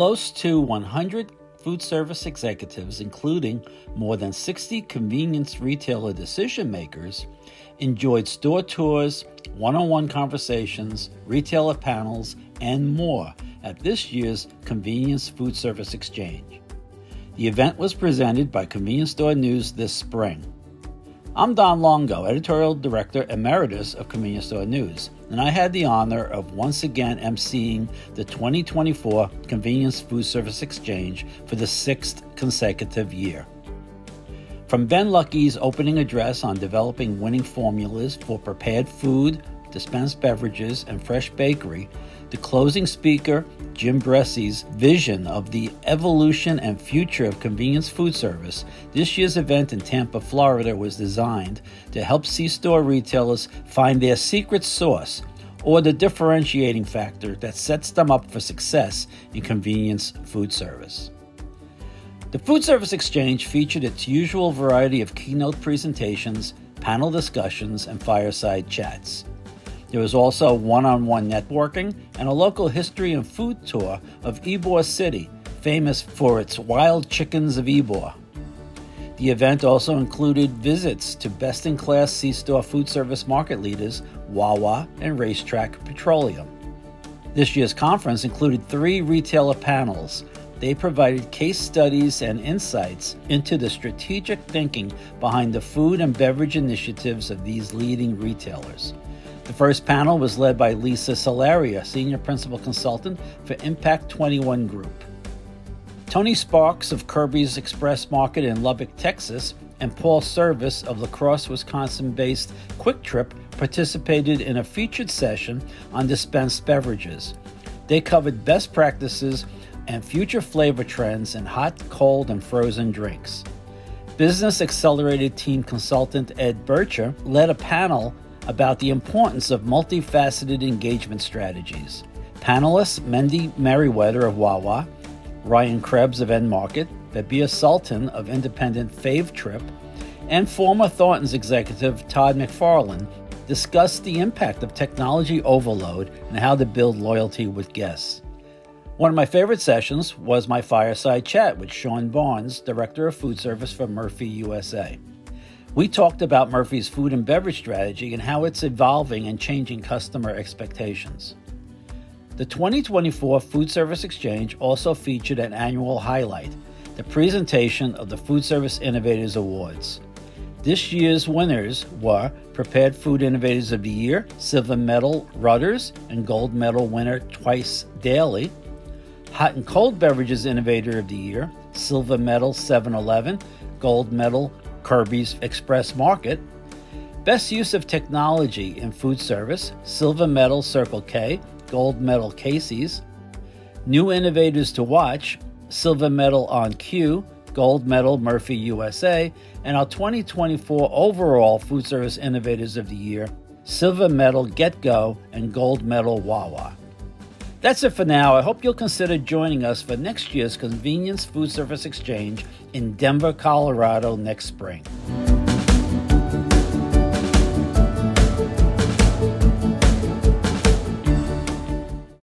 Close to 100 food service executives, including more than 60 convenience retailer decision makers, enjoyed store tours, one on one conversations, retailer panels, and more at this year's Convenience Food Service Exchange. The event was presented by Convenience Store News this spring. I'm Don Longo, Editorial Director Emeritus of Convenience Store News, and I had the honor of once again emceeing the 2024 Convenience Food Service Exchange for the sixth consecutive year. From Ben Lucky's opening address on developing winning formulas for prepared food, dispensed beverages, and fresh bakery, the closing speaker, Jim Bressy's vision of the evolution and future of convenience food service, this year's event in Tampa, Florida was designed to help C store retailers find their secret sauce or the differentiating factor that sets them up for success in convenience food service. The Food Service Exchange featured its usual variety of keynote presentations, panel discussions, and fireside chats. There was also one on one networking and a local history and food tour of Ybor City, famous for its wild chickens of Ybor. The event also included visits to best in class C store food service market leaders, Wawa and RaceTrac Petroleum. This year's conference included three retailer panels. They provided case studies and insights into the strategic thinking behind the food and beverage initiatives of these leading retailers. The first panel was led by Lisa Solaria, Senior Principal Consultant for Impact 21 Group. Tony Sparks of Kirby's Express Market in Lubbock, Texas, and Paul Servais of La Crosse, Wisconsin based Kwik Trip participated in a featured session on dispensed beverages. They covered best practices and future flavor trends in hot, cold, and frozen drinks. Business Accelerated Team Consultant Ed Bircher led a panel about the importance of multifaceted engagement strategies. Panelists Mendy Merriweather of Wawa, Ryan Krebs of Enmarket, Babia Sultan of Independent Fave Trip, and former Thornton's executive Todd McFarlane discussed the impact of technology overload and how to build loyalty with guests. One of my favorite sessions was my fireside chat with Sean Barnes, Director of Food Service for Murphy USA. We talked about Murphy's food and beverage strategy and how it's evolving and changing customer expectations. The 2024 Food Service Exchange also featured an annual highlight the presentation of the Food Service Innovators Awards. This year's winners were Prepared Food Innovators of the Year, Silver Medal Rutter's, and Gold Medal winner Twice Daily. Hot and Cold Beverages Innovator of the Year, Silver Medal 7 Eleven, Gold Medal Kirby's Express Market. Best use of technology in food service, silver medal Circle K, gold medal Casey's. New innovators to watch, silver medal OnCue, gold medal Murphy USA, and our 2024 overall food service innovators of the year, silver medal GetGo and gold medal Wawa. That's it for now. I hope you'll consider joining us for next year's Convenience Food Service Exchange in Denver, Colorado next spring.